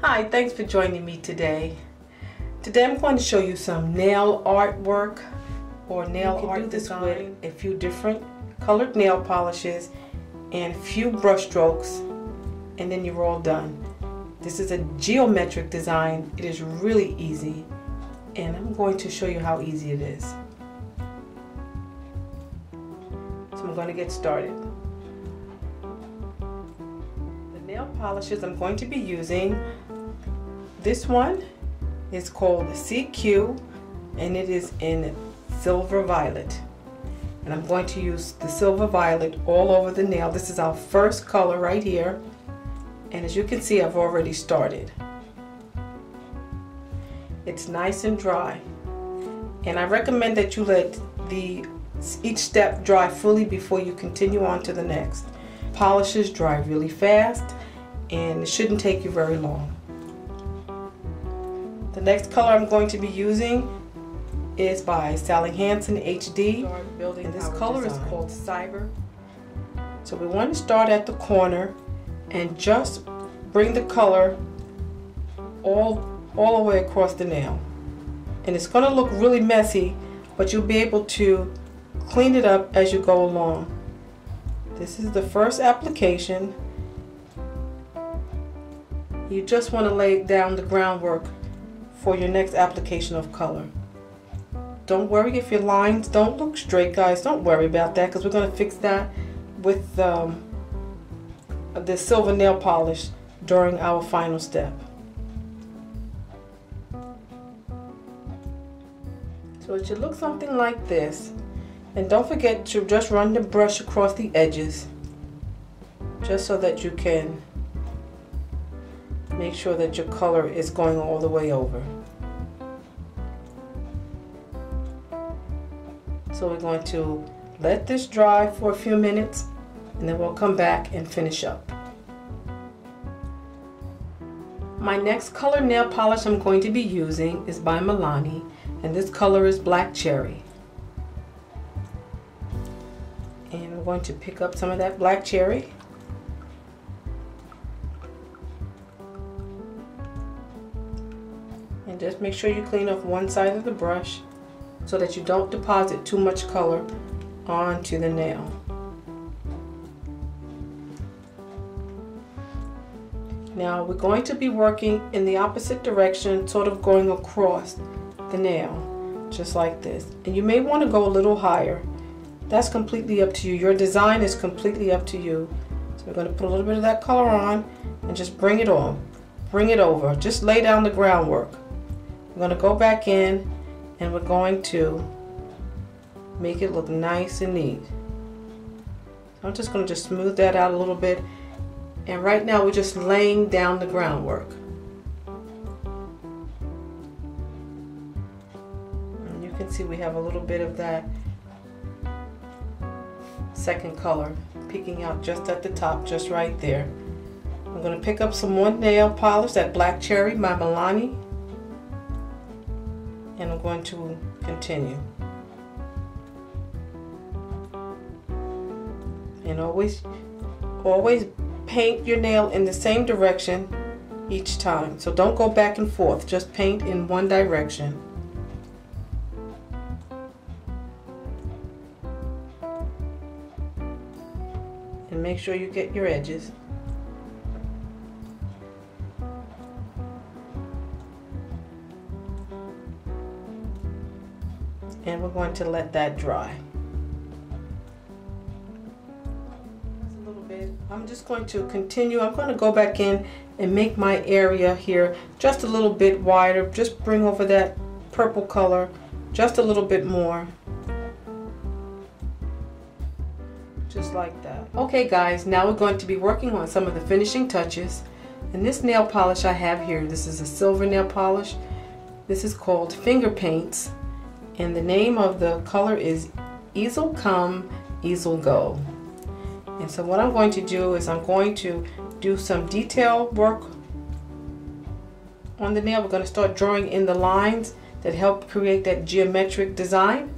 Hi, thanks for joining me today. Today I'm going to show you some nail artwork or nail you can art do this a few different colored nail polishes and a few brush strokes and then you're all done. This is a geometric design. It is really easy and I'm going to show you how easy it is. So I'm going to get started. The nail polishes I'm going to be using, this one is called CQ and it is in silver violet. And I'm going to use the silver violet all over the nail. This is our first color right here. And as you can see, I've already started. It's nice and dry. And I recommend that you let the each step dry fully before you continue on to the next. Polishes dry really fast and it shouldn't take you very long. The next color I'm going to be using is by Sally Hansen HD. And this color design. is called Cyber. So we want to start at the corner and just bring the color all, all the way across the nail. And it's going to look really messy, but you'll be able to clean it up as you go along. This is the first application. You just want to lay down the groundwork for your next application of color. Don't worry if your lines don't look straight, guys. Don't worry about that because we're going to fix that with um, the silver nail polish during our final step. So it should look something like this. And don't forget to just run the brush across the edges just so that you can make sure that your color is going all the way over. So we're going to let this dry for a few minutes and then we'll come back and finish up. My next color nail polish I'm going to be using is by Milani and this color is Black Cherry. And I'm going to pick up some of that Black Cherry and just make sure you clean off one side of the brush so that you don't deposit too much color onto the nail. Now we're going to be working in the opposite direction, sort of going across the nail, just like this. And you may want to go a little higher. That's completely up to you. Your design is completely up to you. So we're going to put a little bit of that color on and just bring it on. Bring it over. Just lay down the groundwork. I'm going to go back in and we're going to make it look nice and neat. I'm just going to just smooth that out a little bit and right now we're just laying down the groundwork. And you can see we have a little bit of that second color peeking out just at the top, just right there. I'm going to pick up some more nail polish, that Black Cherry by Milani and I'm going to continue. And always, always paint your nail in the same direction each time. So don't go back and forth, just paint in one direction. And make sure you get your edges. We're going to let that dry. A little bit. I'm just going to continue. I'm going to go back in and make my area here just a little bit wider. Just bring over that purple color just a little bit more. Just like that. Okay guys, now we're going to be working on some of the finishing touches. And this nail polish I have here, this is a silver nail polish. This is called Finger Paints and the name of the color is Easel Come, Easel Go. And so what I'm going to do is I'm going to do some detail work on the nail. We're going to start drawing in the lines that help create that geometric design.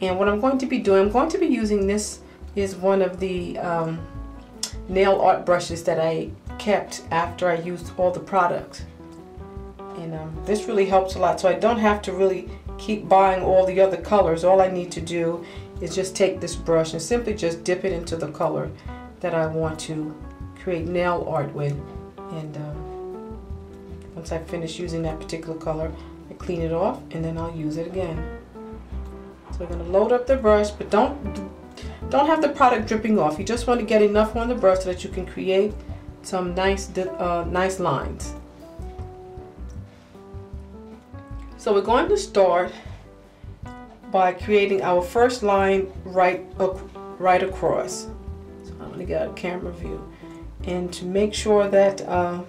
And what I'm going to be doing, I'm going to be using this is one of the um, nail art brushes that I kept after I used all the products. And um, this really helps a lot. So I don't have to really keep buying all the other colors. All I need to do is just take this brush and simply just dip it into the color that I want to create nail art with. And um, once I finish using that particular color, I clean it off and then I'll use it again. So we're going to load up the brush, but don't don't have the product dripping off. You just want to get enough on the brush so that you can create some nice, uh, nice lines. So we're going to start by creating our first line right, right across. So I'm going to get a camera view. And to make sure that uh,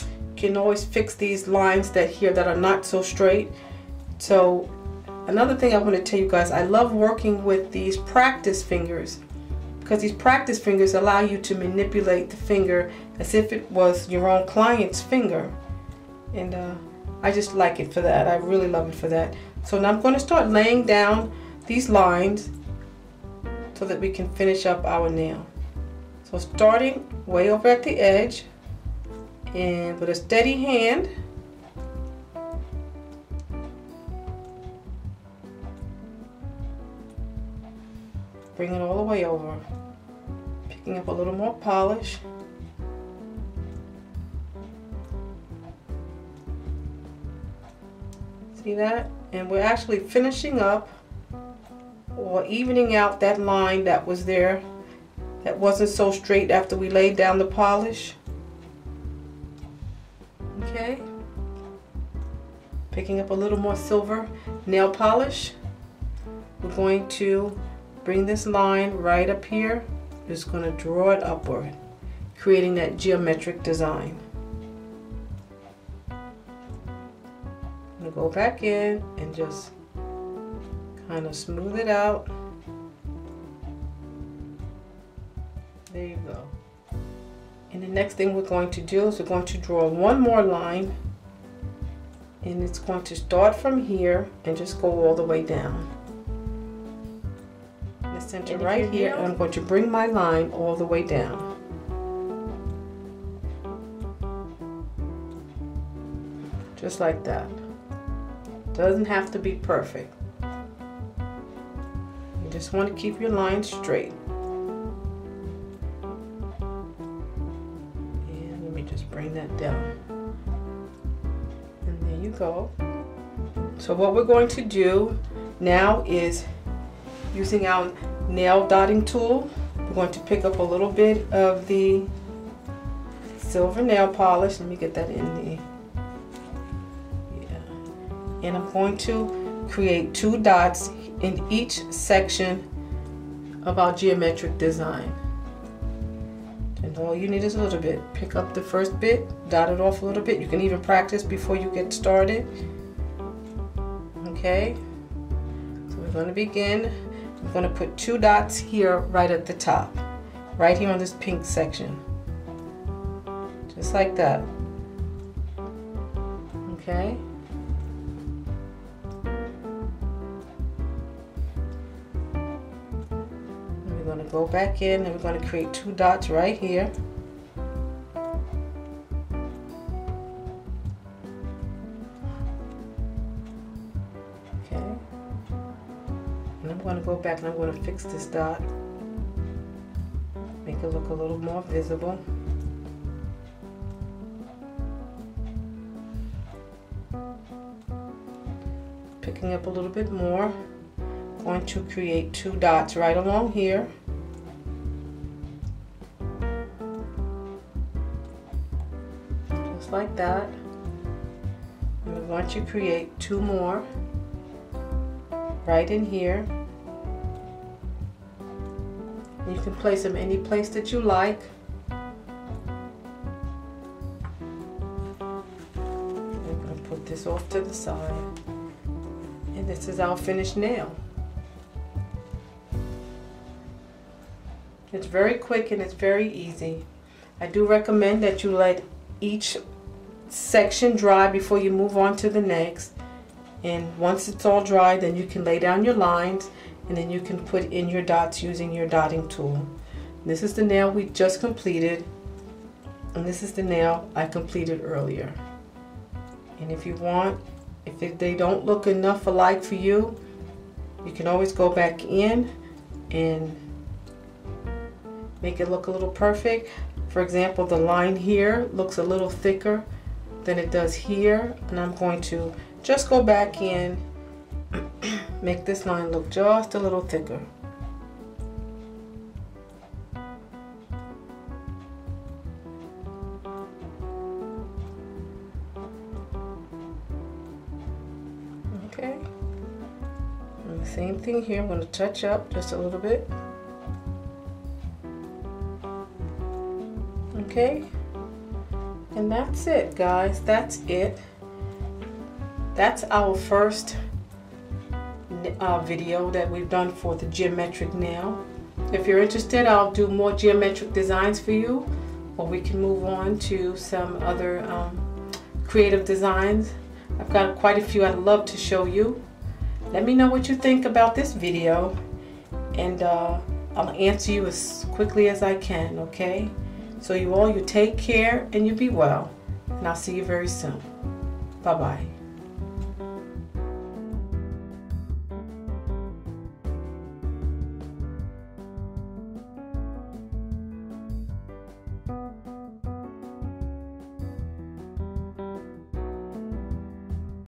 you can always fix these lines that here that are not so straight. So Another thing I want to tell you guys, I love working with these practice fingers because these practice fingers allow you to manipulate the finger as if it was your own client's finger. And uh, I just like it for that. I really love it for that. So now I'm going to start laying down these lines so that we can finish up our nail. So starting way over at the edge and with a steady hand, bring it all the way over picking up a little more polish see that. And we're actually finishing up or evening out that line that was there that wasn't so straight after we laid down the polish. Okay. Picking up a little more silver nail polish. We're going to bring this line right up here, just going to draw it upward, creating that geometric design. Go back in and just kind of smooth it out. There you go. And the next thing we're going to do is we're going to draw one more line and it's going to start from here and just go all the way down The center right here and I'm going to bring my line all the way down. Just like that. Doesn't have to be perfect. You just want to keep your line straight. And let me just bring that down. And there you go. So what we're going to do now is using our nail dotting tool. We're going to pick up a little bit of the silver nail polish. Let me get that in the. And I'm going to create two dots in each section of our geometric design. And all you need is a little bit. Pick up the first bit, dot it off a little bit. You can even practice before you get started. Okay, so we're going to begin I'm going to put two dots here right at the top, right here on this pink section. Just like that. Okay. Going to go back in and we're going to create two dots right here. Okay. And I'm going to go back and I'm going to fix this dot. Make it look a little more visible. Picking up a little bit more. Going to create two dots right along here. Like that. We're going to create two more right in here. You can place them any place that you like. I'm going to put this off to the side. And this is our finished nail. It's very quick and it's very easy. I do recommend that you let each section dry before you move on to the next. And once it's all dry, then you can lay down your lines and then you can put in your dots using your dotting tool. This is the nail we just completed and this is the nail I completed earlier. And if you want, if they don't look enough alike for you, you can always go back in and make it look a little perfect. For example, the line here looks a little thicker than it does here. And I'm going to just go back in, make this line look just a little thicker. Okay. Same thing here, I'm going to touch up just a little bit. Okay. And that's it, guys. That's it. That's our first uh, video that we've done for the geometric nail. If you're interested, I'll do more geometric designs for you, or we can move on to some other um, creative designs. I've got quite a few I'd love to show you. Let me know what you think about this video, and uh, I'll answer you as quickly as I can, okay? So you all, you take care and you be well. And I'll see you very soon. Bye-bye.